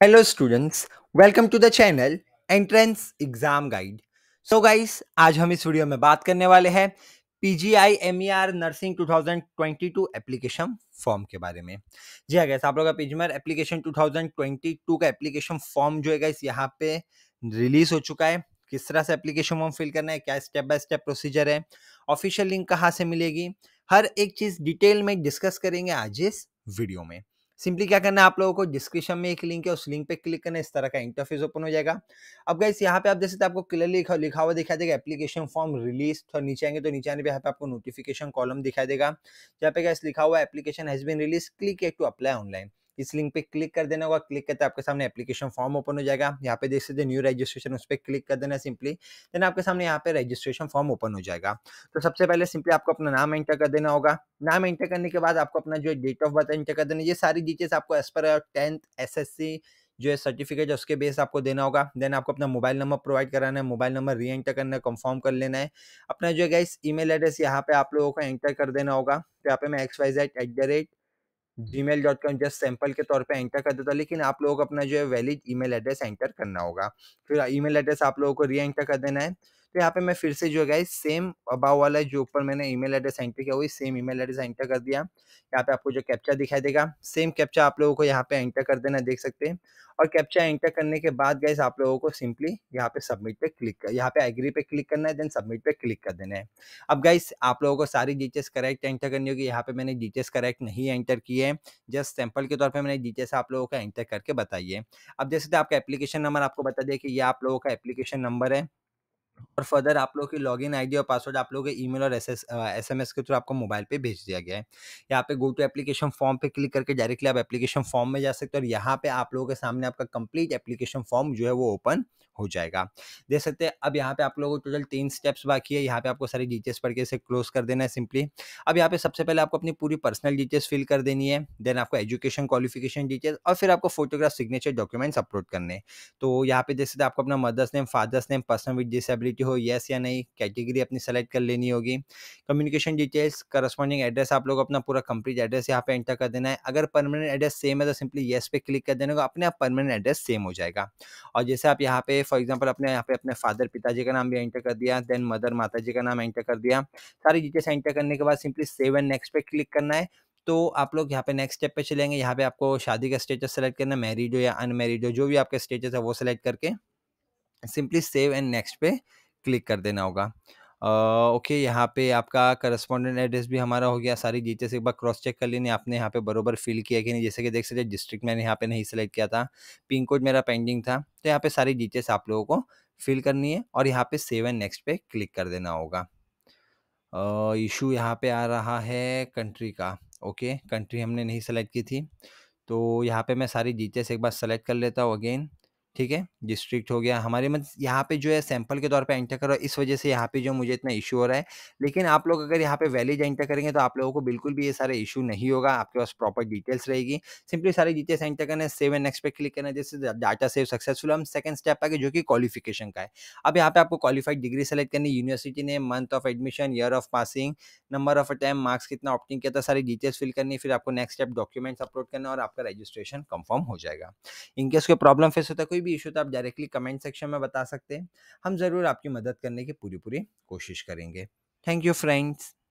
Hello students welcome to the channel entrance exam guide so guys आज हम इस video में बात करने वाले हैं PGI MER nursing 2022 application form के बारे में। जी हाँ गैस आप लोग का पीजीआर एप्लीकेशन 2022 का एप्लीकेशन फॉर्म जो है गाइस यहाँ पे रिलीज़ हो चुका है। किस तरह से एप्लीकेशन फॉर्म फिल करना है, क्या स्टेप बाय स्टेप प्रोसीजर है ऑफिशियल लिंक कहाँ से मिलेगी, हर एक चीज़ डिटेल में डिस्कस करेंगे आज इस वीडियो में। सिंपली क्या करना है आप लोगों को डिस्क्रिप्शन में एक लिंक है उस लिंक पे क्लिक करना इस तरह का इंटरफेस ओपन हो जाएगा। अब गाइस यहाँ पे आप जैसे आपको क्लियरली लिखा, लिखा हुआ दिखाई देगा एप्लीकेशन फॉर्म रिलीज़ थोड़ा नीचे आएँगे तो नीचे आने पे यहाँ पे आपको नोटिफिकेशन कॉलम दिखाई देगा। जहाँ पे गैस लिखा हुआ application has been release click here to apply online. इस लिंक पे क्लिक कर देना होगा। क्लिक करते आपके सामने एप्लीकेशन फॉर्म ओपन हो जाएगा। यहाँ पे देख सकते न्यू रजिस्ट्रेशन, उस पर क्लिक कर देना सिंपली। देन आपके सामने यहाँ पे रजिस्ट्रेशन फॉर्म ओपन हो जाएगा। तो सबसे पहले सिंपली आपको अपना नाम एंटर कर देना होगा। नाम एंटर करने के बाद आपको अपना जो डेट ऑफ़ बर्थ एंटर कर देना ये सारी डिटेल्स आपको एज पर टेंथ एस जो है सर्टिफिकेट उसके बेस आपको देना होगा। देन आपको अपना मोबाइल नंबर प्रोवाइड कराना है मोबाइल नंबर री एंटर करना है कंफर्म कर लेना है। अपना जो है इस ईमेल एड्रेस यहाँ पे आप लोगों को एंटर कर देना होगा। तो यहाँ पे मैं X Y Z at the rate Gmail dot com just sample के तौर पे एंटर कर देता, लेकिन आप लोगों अपना जो है वैलिड ईमेल एड्रेस एंटर करना होगा। फिर ईमेल एड्रेस आप लोगों को री एंटर कर देना है। तो यहाँ पे मैं फिर से जो है सेम अबाव वाला जो ऊपर मैंने ईमेल एड्रेस एंटर किया, वही सेम ईमेल एड्रेस एंटर कर दिया। यहाँ पे आपको जो कैप्चा दिखाई देगा सेम कैप्चा आप लोगों को यहाँ पे एंटर कर देना, देख सकते हैं। और कैप्चा एंटर करने के बाद गैस आप लोगों को सिंपली यहाँ पे सबमिट पे क्लिक कर, यहाँ पे एग्री पे क्लिक करना है देन सबमिट पे क्लिक कर देना है। अब गाइस आप लोगों को सारी डिटेल्स करेक्ट एंटर करनी होगी। यहाँ पे मैंने डिटेल्स करेक्ट नहीं एंटर की है। जस्ट सैंपल के तौर पर मैंने डिटेल्स आप लोगों का एंटर करके बताइए। अब जैसे आपका एप्लीकेशन नंबर आपको बता दिया कि ये आप लोगों का एप्लीकेशन नंबर है। और फर्दर आप लोगों की लॉगिन आईडी और पासवर्ड आप लोगों के ईमेल और एस एस के थ्रू आपको मोबाइल पे भेज दिया गया है। यहाँ पे गो टू एप्लीकेशन फॉर्म पे क्लिक करके डायरेक्टली आप एप्लीकेशन फॉर्म में जा सकते हो और यहाँ पे आप लोगों के सामने आपका कंप्लीट एप्लीकेशन फॉर्म जो है वो ओपन हो जाएगा। देख सकते हैं, अब यहाँ पे आप लोगों को टोटल तीन स्टेप्स बाकी है। यहाँ पे आपको सारी डिटेल्स पढ़ के इसे क्लोज कर देना है सिंपली। अब यहाँ पे सबसे पहले आपको अपनी पूरी पर्सनल डिटेल्स फिल कर देनी है, देन आपको एजुकेशन क्वालिफिकेशन डिटेल्स और फिर आपको फोटोग्राफ सिग्नेचर डॉक्यूमेंट्स अपलोड करने तो यहाँ पे जैसे आपको अपना mother's name, father's name person with disability हो येस या नहीं कैटेगरी अपनी सेलेक्ट कर लेनी होगी। कम्युनिकेशन डिटेल्स करस्पॉन्डिंग एड्रेस आप लोग अपना पूरा कंप्लीट एड्रेस यहाँ पे एंटर कर देना है। अगर परमानेंट एड्रेस सेम है तो सिंपली येस पे क्लिक कर देने को अपने आप परमानेंट एड्रेस सेम हो जाएगा। और जैसे आप यहाँ पे फॉर एग्ज़ाम्पल अपने, यहाँ पे अपने फादर पिताजी का नाम भी एंटर कर दिया देन मदर माता जी का नाम एंटर कर दिया। सारी डिटेल्स एंटर करने के बाद सिंपली सेव एंड नेक्स्ट पे क्लिक करना है। तो आप लोग यहाँ पे नेक्स्ट स्टेप पे चलेंगे, यहाँ पे आपको शादी का स्टेटस सेलेक्ट करना मैरिड हो या अनमेरिड हो, जो भी आपका स्टेटस है वो सेलेक्ट करके। सिंपली सेव एंड नेक्स्ट पे क्लिक कर देना होगा। ओके uh, okay, यहाँ पे आपका करस्पॉन्डेंट एड्रेस भी हमारा हो गया। सारी डिटेल्स एक बार क्रॉस चेक कर लेनी। आपने यहाँ पे बरोबर फिल किया कि नहीं। जैसे कि देख सकते डिस्ट्रिक्ट मैंने यहाँ पे नहीं सेलेक्ट किया था। पिन कोड मेरा पेंडिंग था। तो यहाँ पे सारी डिटेल्स आप लोगों को फिल करनी है और यहाँ पे सेव एंड नेक्स्ट पे क्लिक कर देना होगा। इशू uh, यहाँ पे आ रहा है कंट्री का। ओके okay, कंट्री हमने नहीं सेलेक्ट की थी। तो यहाँ पे मैं सारी डिटेल्स एक बार सेलेक्ट कर लेता हूँ अगेन। ठीक है? डिस्ट्रिक्ट हो गया। हमारे मत, यहाँ पे जो है सैंपल के तौर पे एंटर करो। इस वजह से यहाँ पे जो मुझे इतना इशू हो रहा है। लेकिन आप लोग अगर यहाँ पे वैलिड एंटर करेंगे तो आप लोगों को बिल्कुल भी ये सारे इशू नहीं होगा। आपके पास प्रॉपर डिटेल्स रहेगी। सिंपली सारी डिटेल्स एंटर करना है। सेव एंड नेक्स्ट पे क्लिक करना है। जैसे डाटा सेव सक्सेसफुल हम सेकंड स्टेप आगे जो कि क्वालिफिकेशन का है। अब यहाँ पे आपको क्वालिफाइड डिग्री सेलेक्ट करनी यूनिवर्सिटी ने month of admission year of passing number of time marks कितना ऑप्टिंग किया था, सारी डिटेल्स फिल करनी फिर आपको नेक्स्ट स्टेप डॉक्यूमेंट्स अपलोड करना और आपका रजिस्ट्रेशन कंफर्म हो जाएगा। इनकेस कोई प्रॉब्लम फेस होता है, कोई भी इशू तो आप डायरेक्टली कमेंट सेक्शन में बता सकते हैं। हम ज़रूर आपकी मदद करने की पूरी पूरी कोशिश करेंगे। Thank you, friends.